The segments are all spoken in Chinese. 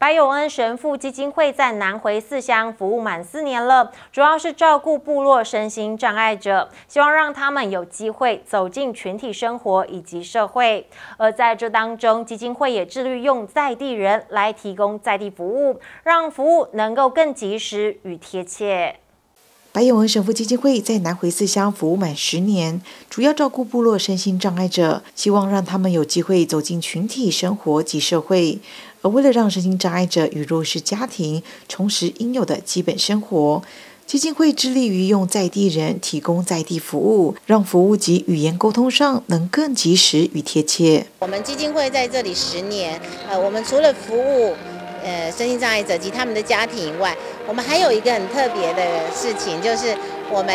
白永恩神父基金会在南回四乡服务满四年了，主要是照顾部落身心障碍者，希望让他们有机会走进群体生活以及社会。而在这当中，基金会也致力用在地人来提供在地服务，让服务能够更及时与贴切。白永文神父基金会在南回四乡服务满十年，主要照顾部落身心障碍者，希望让他们有机会走进群体生活及社会。而为了让身心障碍者与弱势家庭重拾应有的基本生活，基金会致力于用在地人提供在地服务，让服务及语言沟通上能更及时与贴切。我们基金会在这里十年，呃，我们除了服务。呃，身心障碍者及他们的家庭以外，我们还有一个很特别的事情，就是我们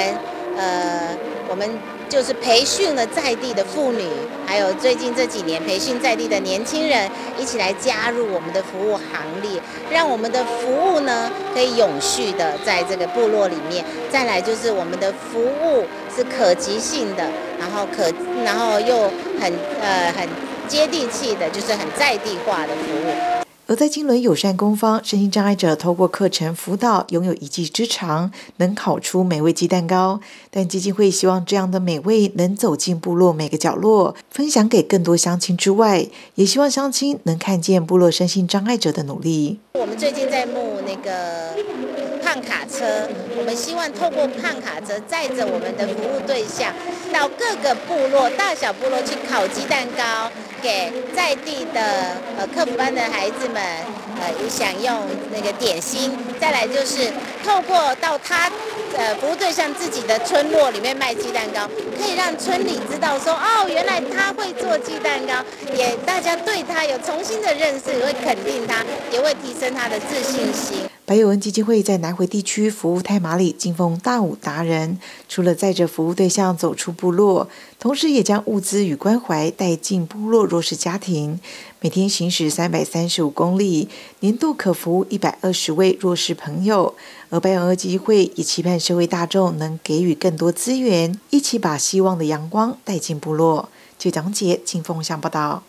呃，我们就是培训了在地的妇女，还有最近这几年培训在地的年轻人，一起来加入我们的服务行列，让我们的服务呢可以永续的在这个部落里面。再来就是我们的服务是可及性的，然后可，然后又很呃很接地气的，就是很在地化的服务。而在金轮友善工坊，身心障碍者透过课程辅导，拥有一技之长，能烤出美味鸡蛋糕。但基金会希望这样的美味能走进部落每个角落，分享给更多乡亲之外，也希望乡亲能看见部落身心障碍者的努力。我们最近在募那个胖卡车，我们希望透过胖卡车载着我们的服务对象，到各个部落、大小部落去烤鸡蛋糕。给在地的呃客服班的孩子们呃享用那个点心，再来就是透过到他呃服务对象自己的村落里面卖鸡蛋糕，可以让村里知道说哦，原来他会做鸡蛋糕，也大家对他有重新的认识，也会肯定他，也会提升他的自信心。白友恩基金会在南回地区服务太马里金峰大武达人，除了载着服务对象走出部落，同时也将物资与关怀带进部落弱势家庭。每天行驶三百三十五公里，年度可服务一百二十位弱势朋友。而白友恩基金会也期盼社会大众能给予更多资源，一起把希望的阳光带进部落。就讲解金峰向报道。